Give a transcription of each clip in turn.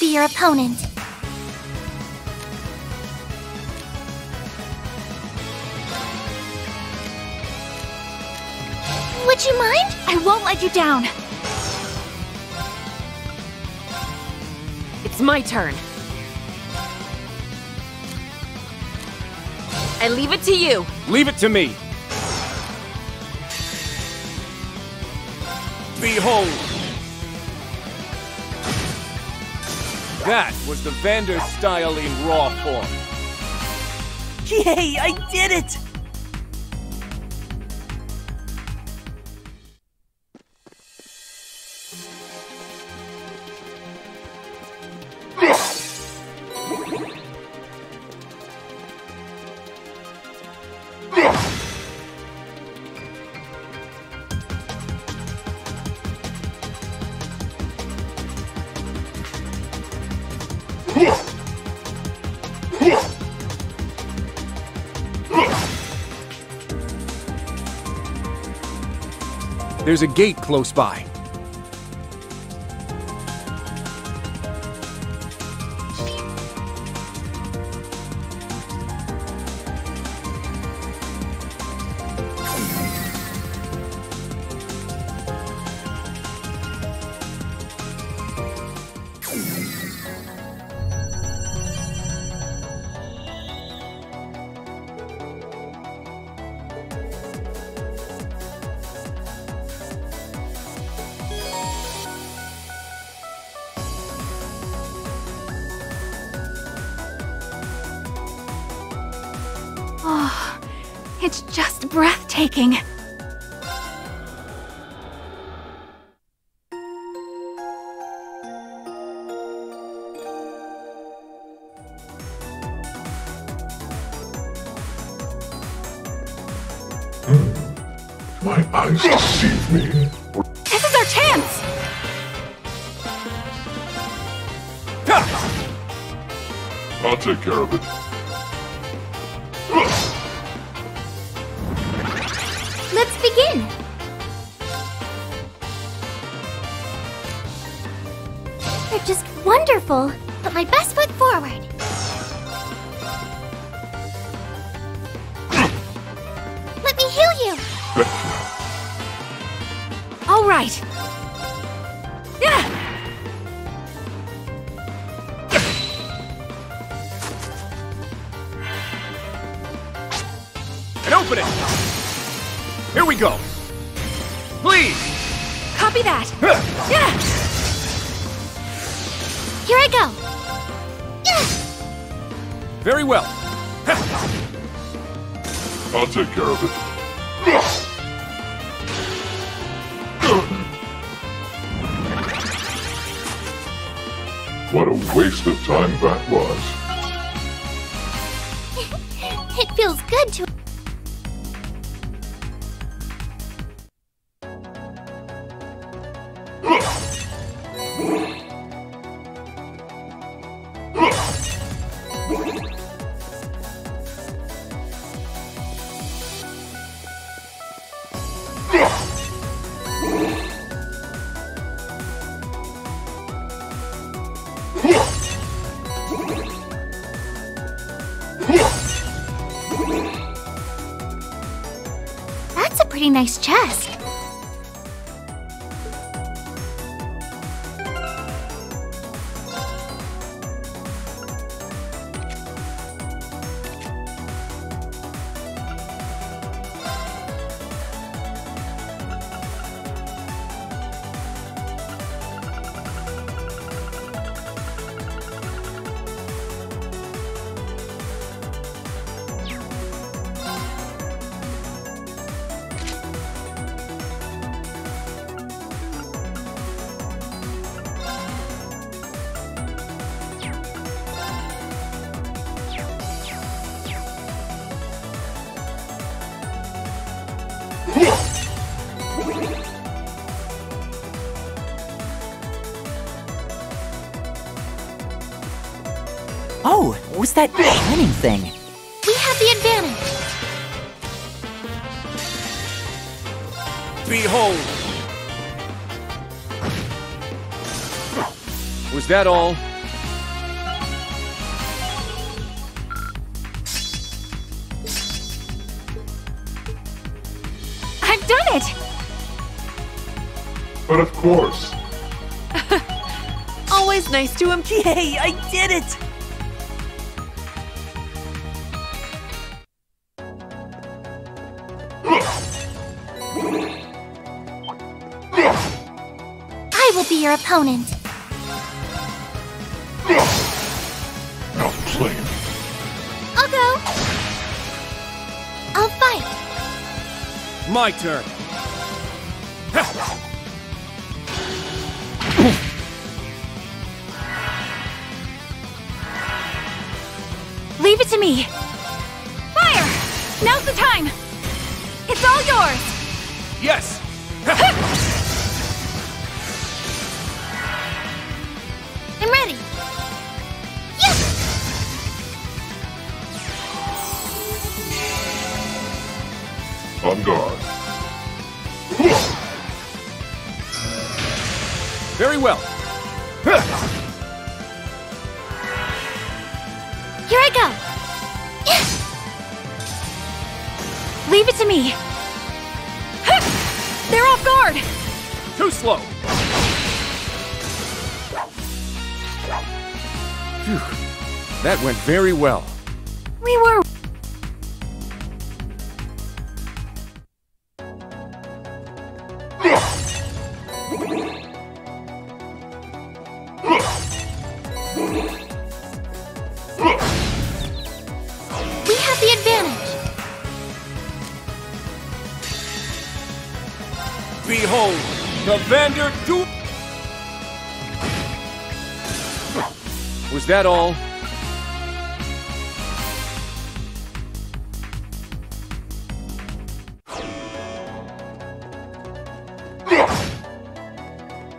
be your opponent. Would you mind? I won't let you down. It's my turn. I leave it to you. Leave it to me. The Vander style in raw form. Yay, I did it! There's a gate close by. Begin. You're just wonderful. Put my best foot forward. Let me heal you. All right. Yeah. And open it! Here we go! Please! Copy that. Yeah. Here I go. Very well. I'll take care of it. What a waste of time that was. It feels good to. That's that thing? We have the advantage. Behold! Was that all? I've done it! But of course. Always nice to him. Yay, I did it! Your opponent. Now play. I'll go. I'll fight. My turn. Well. Here I go. Leave it to me. They're off guard! Too slow. Phew. That went very well. That all?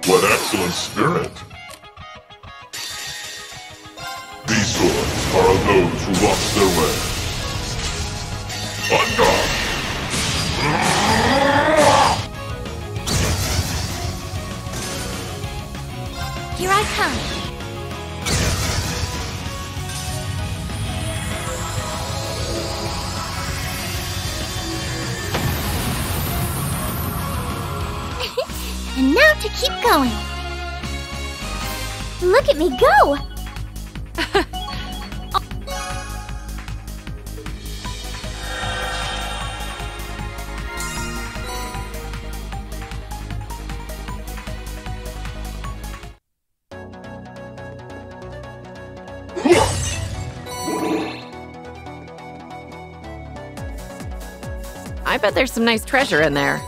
What excellent spirit! These swords are of those who lost their way. On guard! Here I come. Going. Look at me go! I bet there's some nice treasure in there.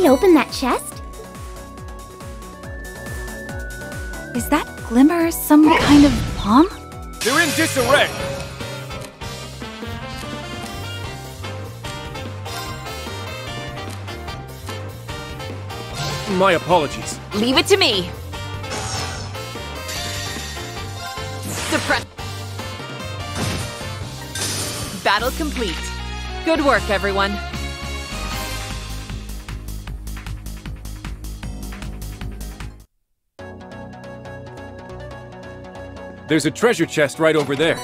We open that chest? Is that glimmer some kind of palm? They're in disarray! My apologies. Leave it to me. Suppress. Battle complete. Good work, everyone. There's a treasure chest right over there.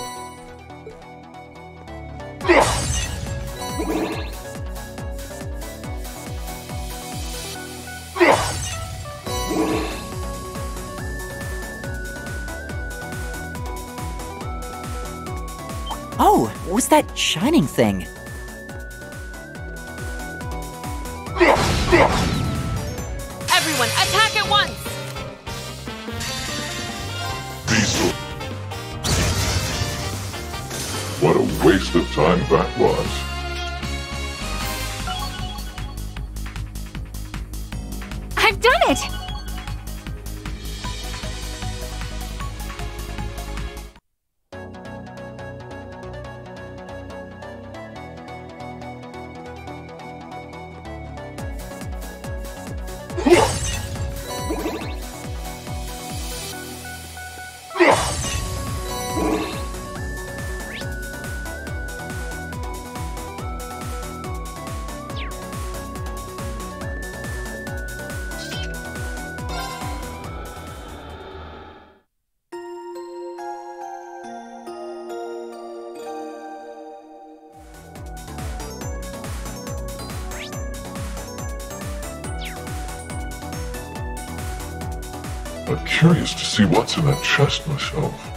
Oh, what's that shining thing? Everyone, attack at once! Waste of time that was. I've done it! See what's in that chest myself.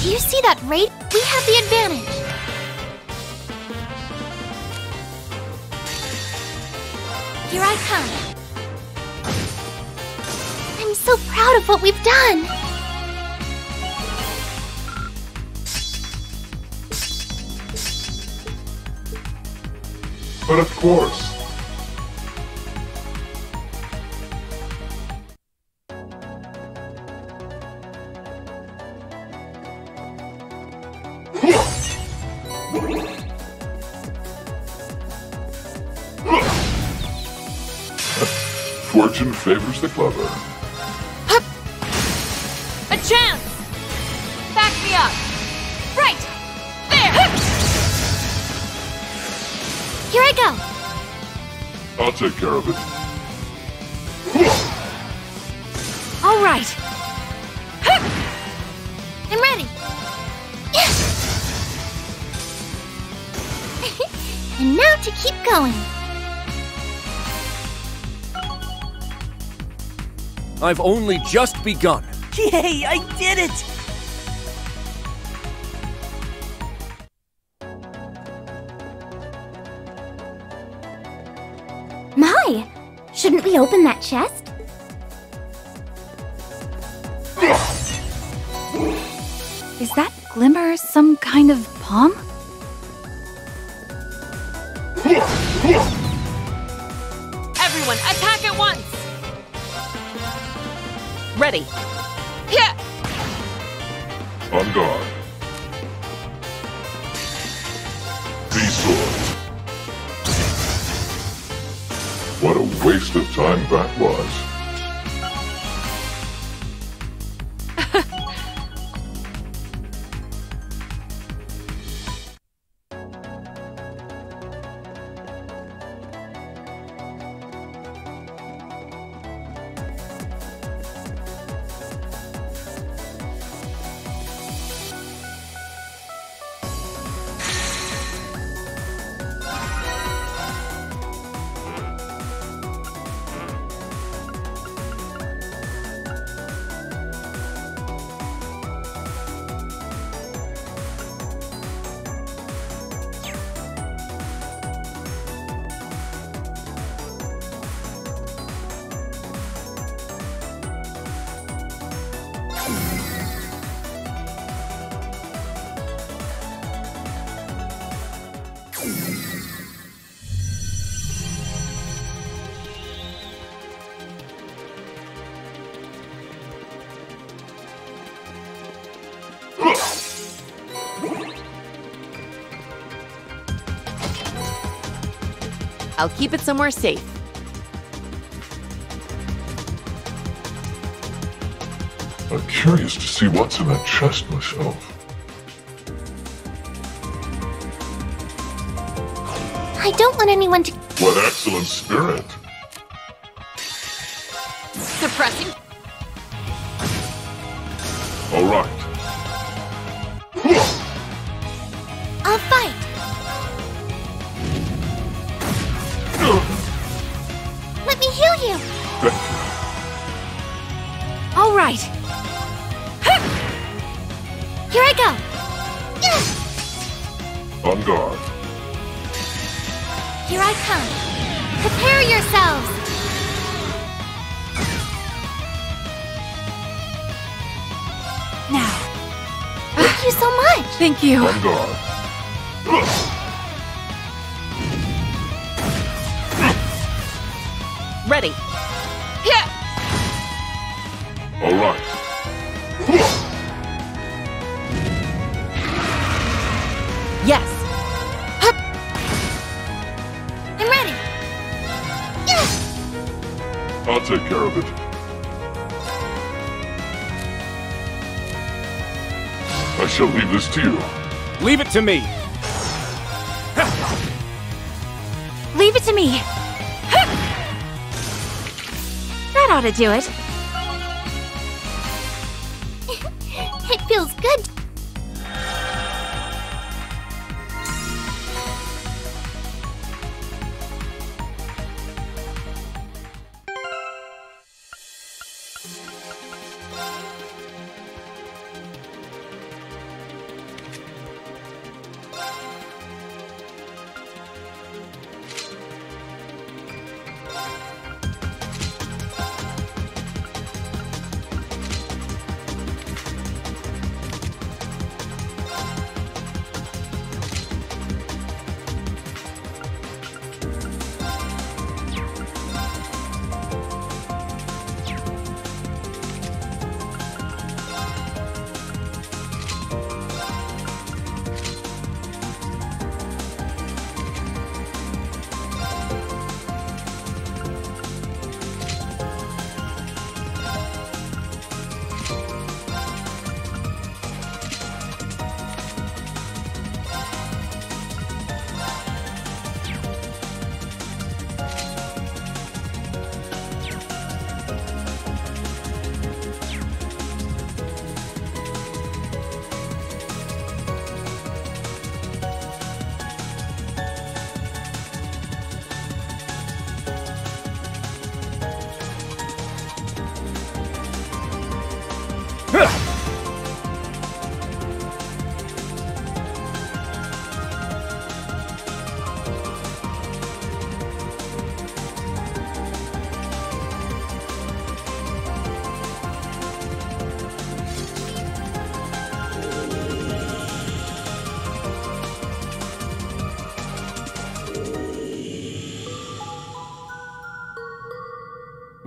Do you see that raid? We have the advantage. Here I come. I'm so proud of what we've done. But of course, care of it. All right. I'm ready. and now to keep going. I've only just begun. Yay, I did it! Shouldn't we open that chest? Is that glimmer some kind of palm? Everyone, attack at once! Ready. Yeah! On guard. Waste of time that was. I'll keep it somewhere safe. I'm curious to see what's in that chest myself. Oh. I don't want anyone to. What excellent spirit! Suppressing. To me. Leave it to me. That ought to do it. It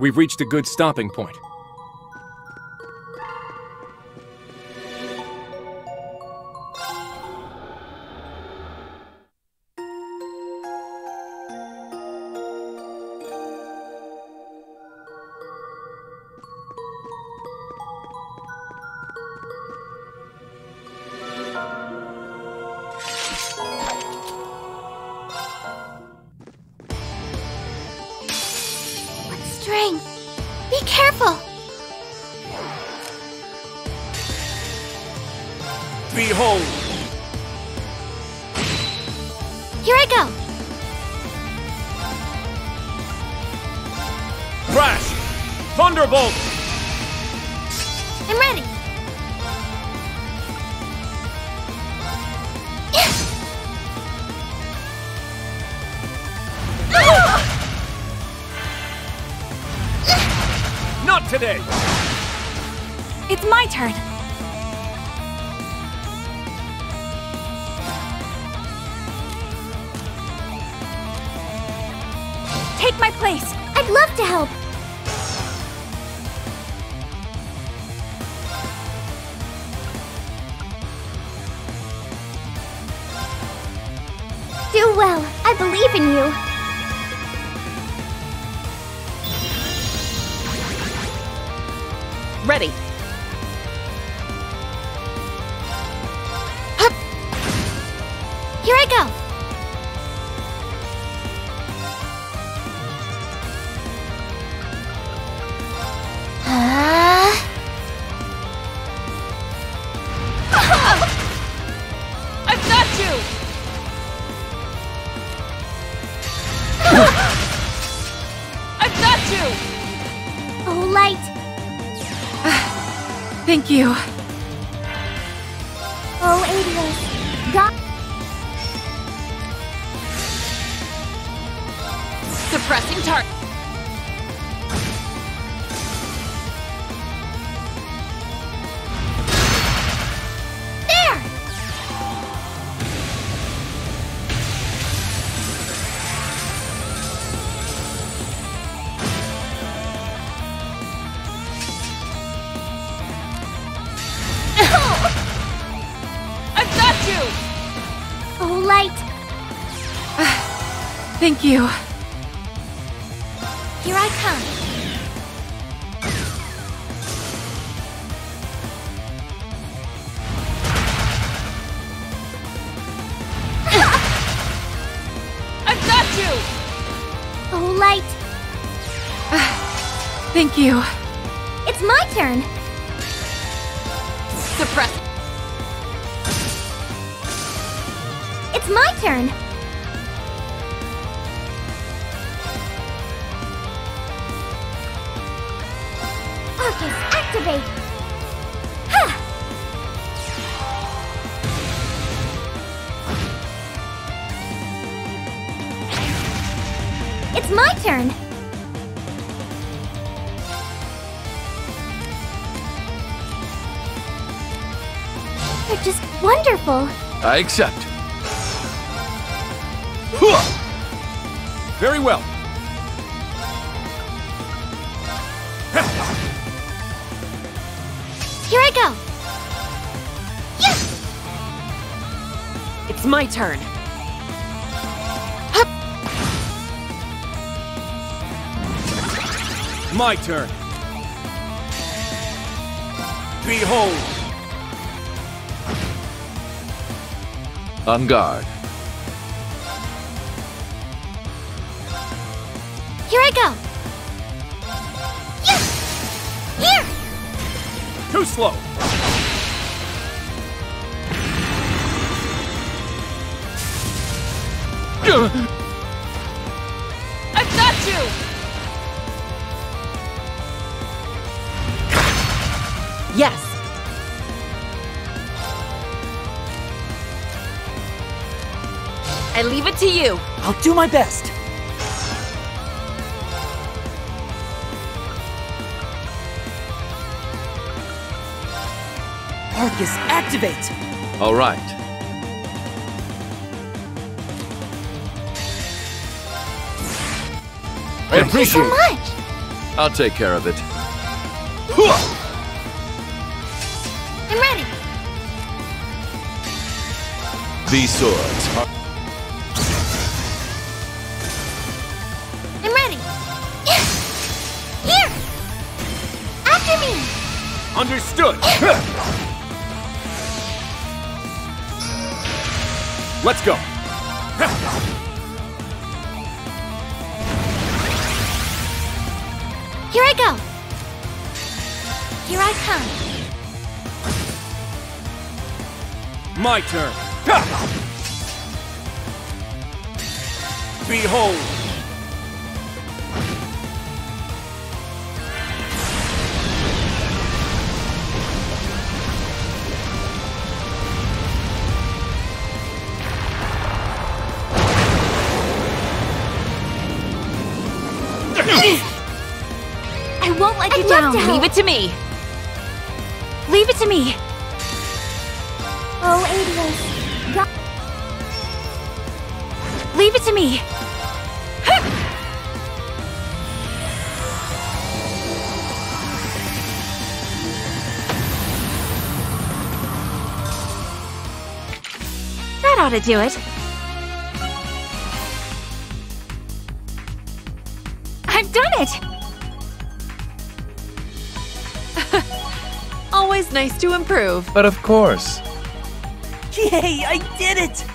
We've reached a good stopping point. Here I go. Crash! Thunderbolt! I'm ready. Not today! It's my turn. Thank you. Oh, Adios. Got. Suppressing target. You. Here I come. I've got you! Oh, light. Thank you. It's my turn. Suppress. It's my turn. Turn. They're just wonderful. I accept. Very well. Here I go. It's my turn. My turn. Behold. On guard. Here I go. Here! Too slow. Ugh. Yes. I leave it to you. I'll do my best. Arcus, activate! All right. I Thank you appreciate so it. much. I'll take care of it. These swords are... I'm ready. Here! After me! Understood! Let's go! Here I go. Here I come. My turn! Behold! I won't let you I'd down. Leave it to me. Leave it to me. Oh, Adios. Leave it to me. That ought to do it. I've done it! always nice to improve. But of course. Yay, I did it!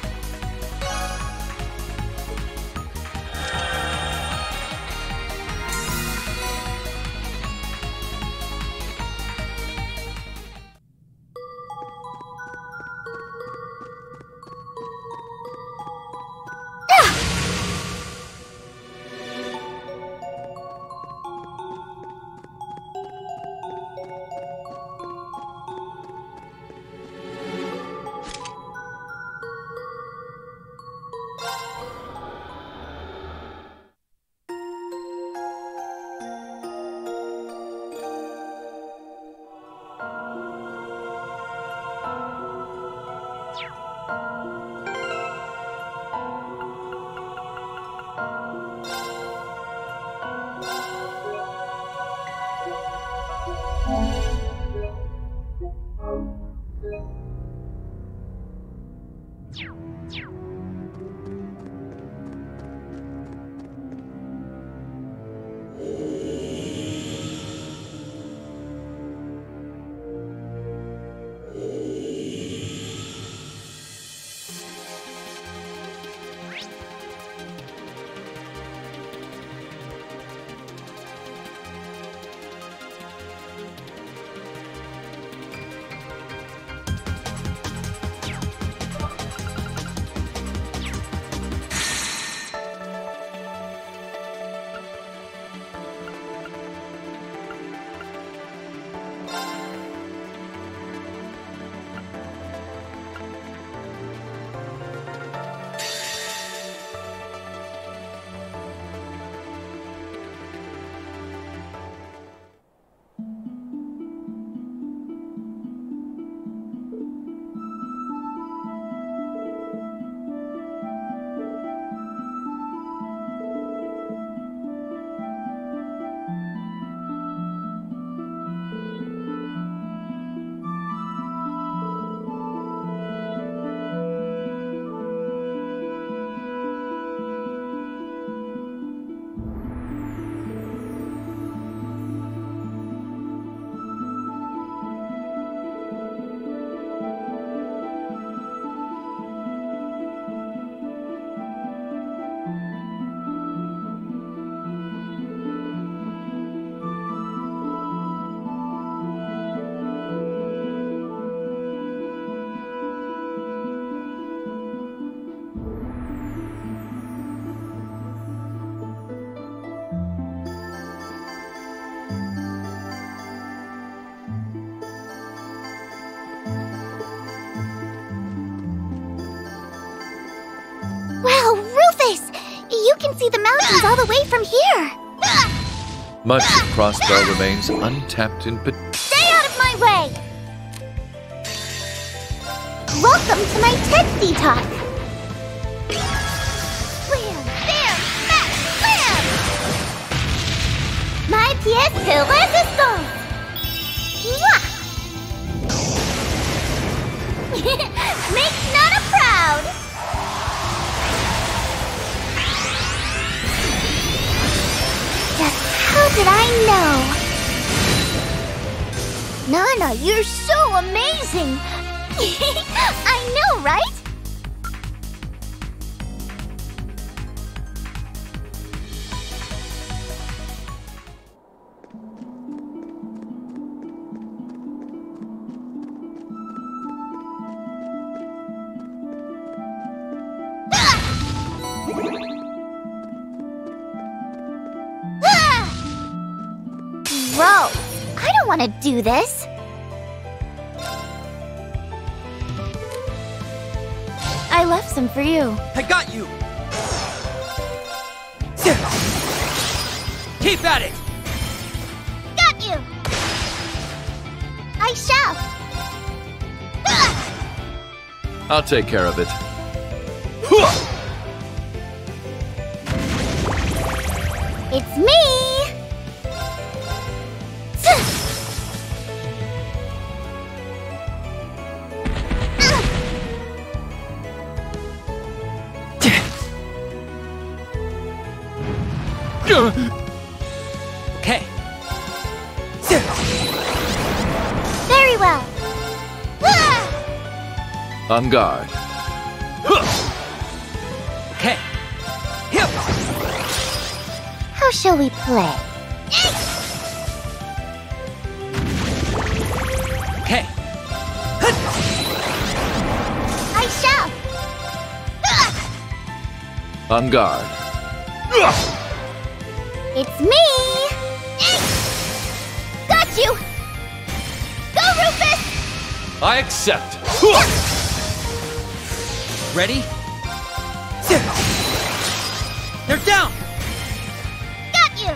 Can see the mountains all the way from here! Much of Crossbell remains untapped in pot- Stay out of my way! Welcome to my Tipsy Talk! Wham! Bam! Smack! Slam! My pièce de résistance! Did I know? Nana, you're so amazing! I know, right? Bro, I don't want to do this. I left some for you. I got you! Keep at it! Got you! I shall. I'll take care of it. It's me! On guard. Okay. How shall we play? Okay. I shall! On guard. It's me! Got you! Go, Rufus! I accept. Ready? They're down! Got you!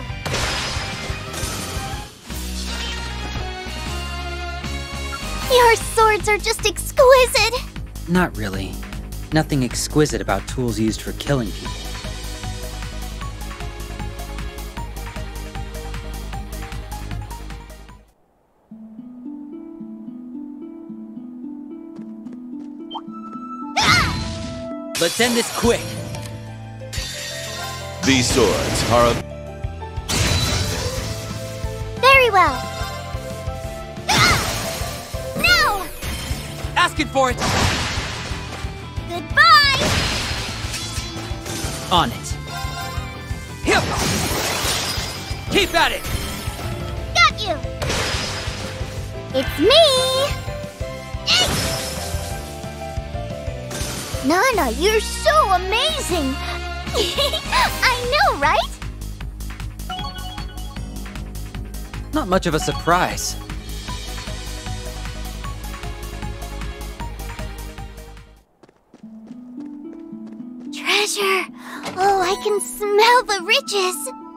Your swords are just exquisite! Not really. Nothing exquisite about tools used for killing people. Let's end this quick. These swords are a Very well! No! Asking for it. Goodbye! On it. Hip. Keep at it. Got you! It's me! Nana, you're so amazing! I know, right? Not much of a surprise. Treasure! Oh, I can smell the riches!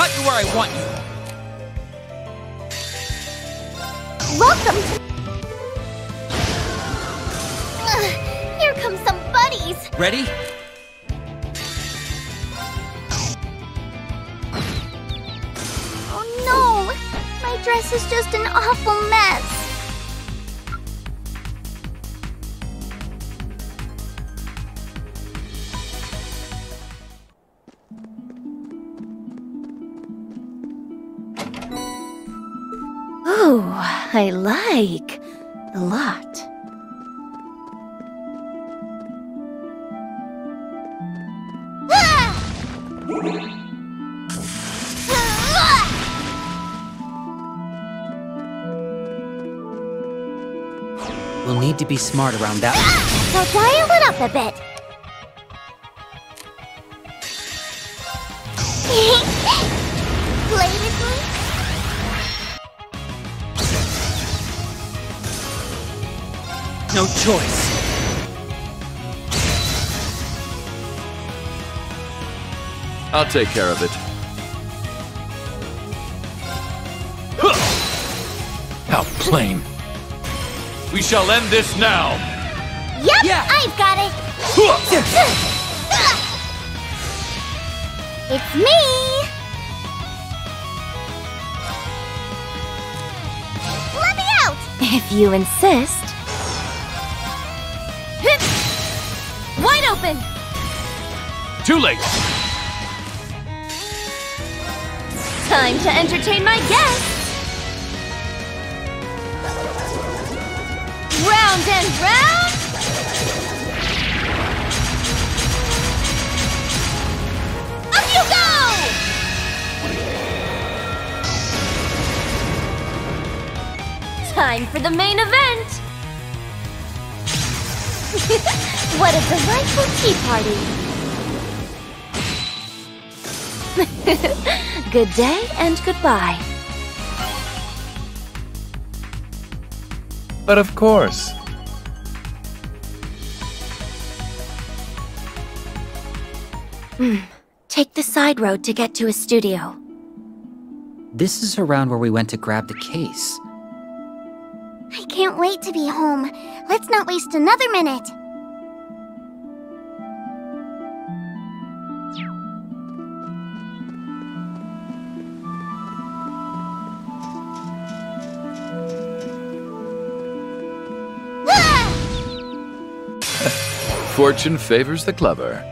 Got you where I want you. Welcome to... Ugh, here come some buddies! Ready? Oh no! My dress is just an awful mess! I like a lot. We'll need to be smart around that. So dial it up a bit. No choice. I'll take care of it. How plain. We shall end this now. Yep, Yeah. I've got it. It's me. Let me out. If you insist. Too late! Time to entertain my guests! Round and round! Time for the main event! what a delightful tea party! Good day and goodbye. But of course. Hmm. Take the side road to get to his studio. This is around where we went to grab the case. I can't wait to be home. Let's not waste another minute. Fortune favors the clever.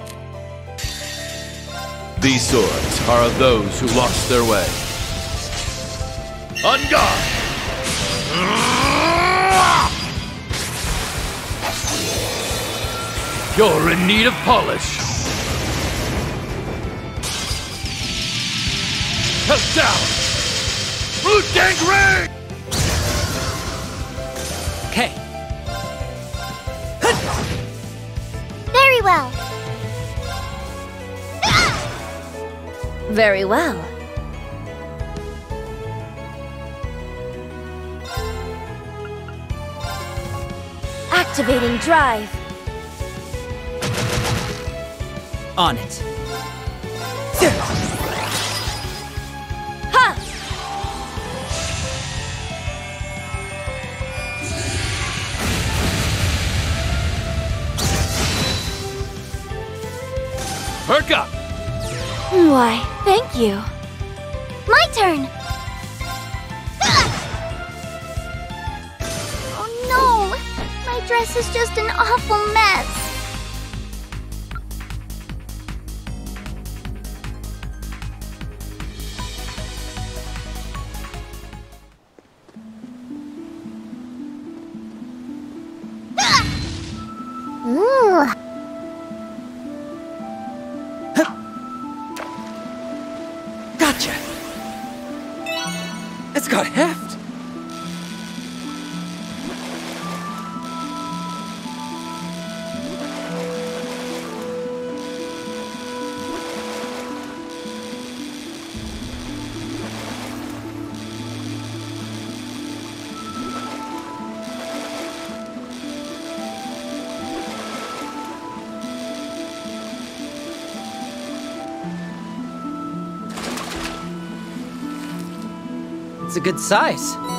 These swords are of those who lost their way. On guard! You're in need of polish. Down! Root Gang Ring! Very well. Very well. Activating drive. on it. Perk up! Why, thank you. My turn! Oh no! My dress is just an awful mess. It's a good size.